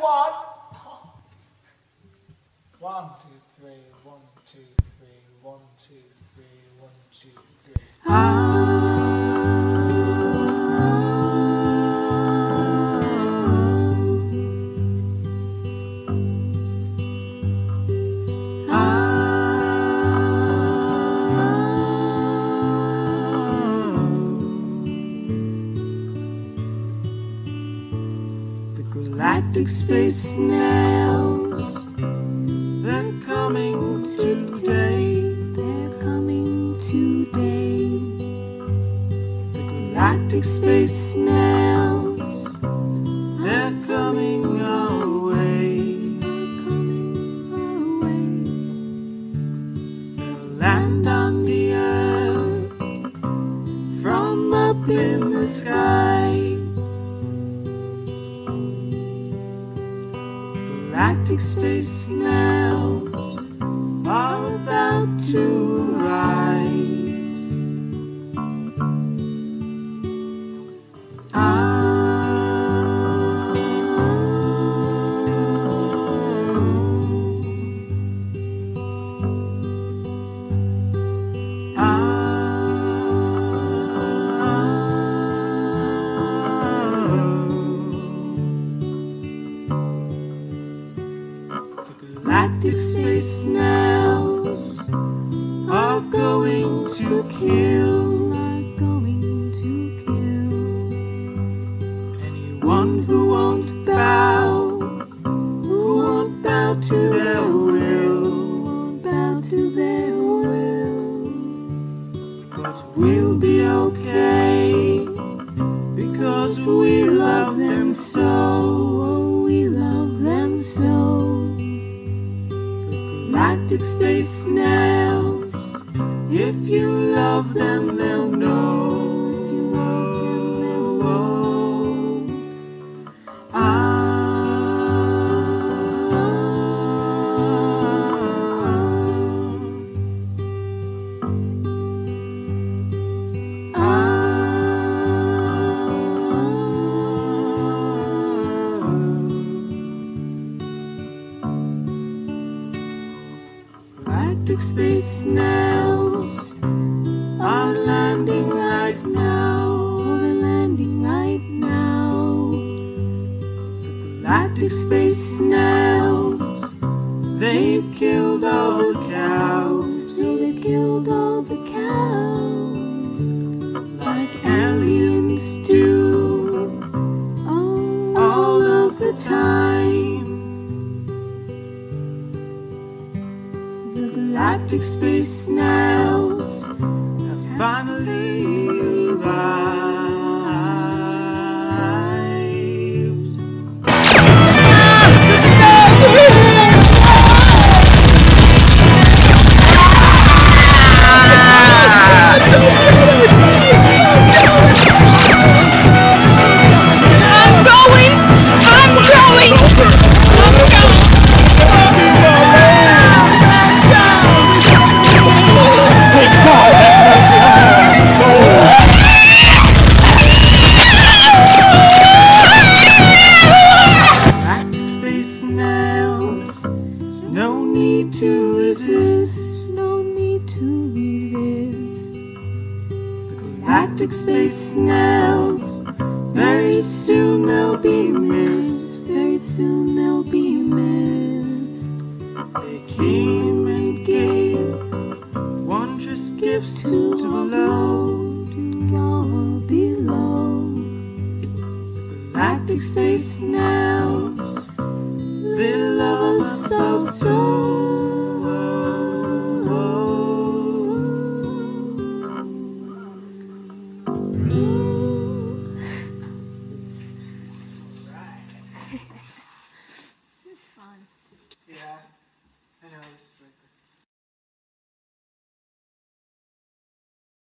one. One, two, three, one, two, three, one, two, three, one, two, three. The galactic space snails. They're coming today. They're coming today. The galactic space snails. They're coming our way. They're coming our way. They'll land on the earth from up in the sky. Galactic space snails are about to space snails are going to kill Are going to kill anyone who won't bow, who won't bow to their will. bow to their will. But we'll be okay Space snails. If you love them, they'll know. Space are landing right now. They're landing right now. Galactic space snails, they've killed all the cows. So they killed all the cows. The galactic space snails have finally arrived. Snails, there's no need to resist. no need to resist. Galactic space snails, very soon they'll be missed. Very soon they'll be missed. They came and gave wondrous gifts to below. To all below. Galactic space snails the lovers of so. this is fun. Yeah.